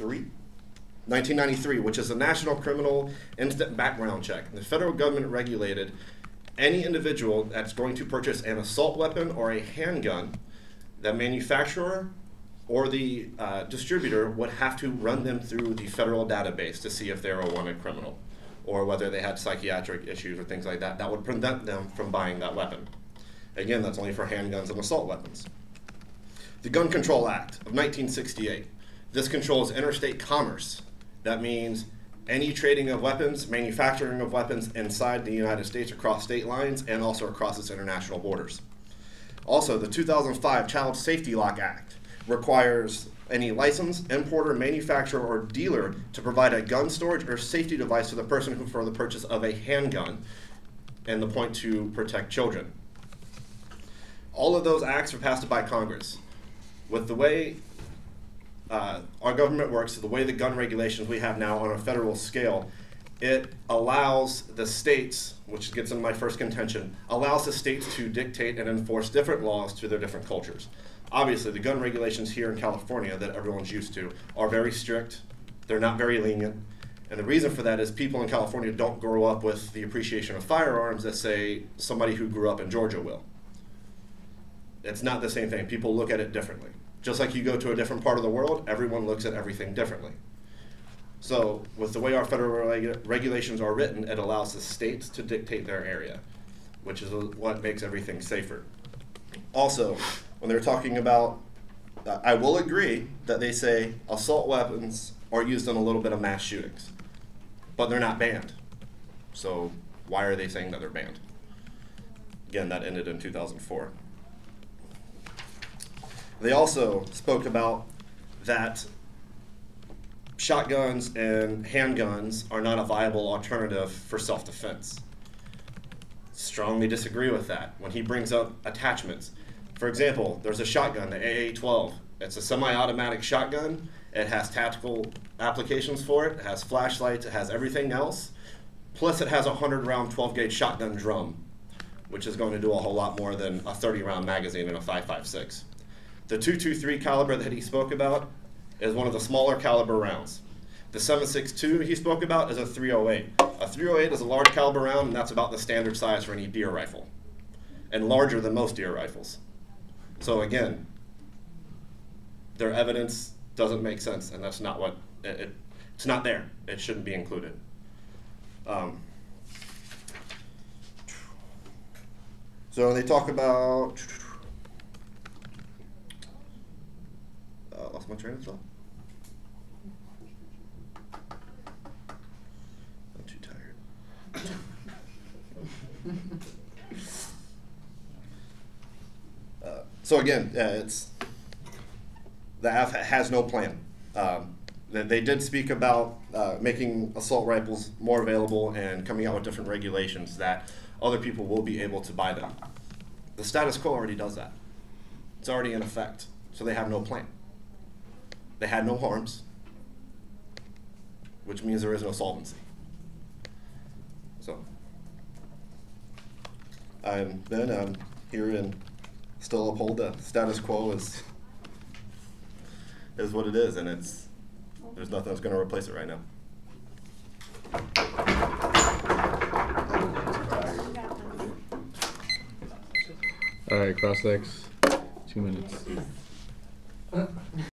1993. 1993, which is the National Criminal Instant Background Check. The federal government regulated any individual that's going to purchase an assault weapon or a handgun, the manufacturer or the uh, distributor would have to run them through the federal database to see if they're a wanted criminal or whether they had psychiatric issues or things like that. That would prevent them from buying that weapon. Again, that's only for handguns and assault weapons. The Gun Control Act of 1968. This controls interstate commerce. That means any trading of weapons, manufacturing of weapons inside the United States across state lines and also across its international borders. Also, the 2005 Child Safety Lock Act requires any licensed importer, manufacturer, or dealer to provide a gun storage or safety device to the person who for the purchase of a handgun, and the point to protect children. All of those acts were passed by Congress. With the way uh, our government works, the way the gun regulations we have now on a federal scale, it allows the states, which gets into my first contention, allows the states to dictate and enforce different laws to their different cultures. Obviously, the gun regulations here in California that everyone's used to are very strict. They're not very lenient. And the reason for that is people in California don't grow up with the appreciation of firearms that, say, somebody who grew up in Georgia will. It's not the same thing. People look at it differently. Just like you go to a different part of the world, everyone looks at everything differently. So, with the way our federal regu- regulations are written, it allows the states to dictate their area, which is what makes everything safer. Also, when they're talking about, uh, I will agree that they say assault weapons are used in a little bit of mass shootings, but they're not banned. So, why are they saying that they're banned? Again, that ended in 2004. They also spoke about that shotguns and handguns are not a viable alternative for self defense. Strongly disagree with that. When he brings up attachments, for example, there's a shotgun, the AA 12. It's a semi automatic shotgun. It has tactical applications for it, it has flashlights, it has everything else. Plus, it has a 100 round 12 gauge shotgun drum, which is going to do a whole lot more than a 30 round magazine in a 5.56. The 223 caliber that he spoke about is one of the smaller caliber rounds. The 7.62 he spoke about is a 308. A 308 is a large caliber round, and that's about the standard size for any deer rifle, and larger than most deer rifles. So again, their evidence doesn't make sense, and that's not what it, it it's not there. It shouldn't be included. Um, so they talk about. Uh, lost my train of thought. I'm too tired. Uh, so again, uh, it's the Aff has no plan. Um, they, they did speak about uh, making assault rifles more available and coming out with different regulations that other people will be able to buy them. The status quo already does that. It's already in effect, so they have no plan. They had no harms, which means there is no solvency. So, I'm then um, I'm here and still uphold the status quo is is what it is, and it's there's nothing that's going to replace it right now. All right, cross ex. Two minutes.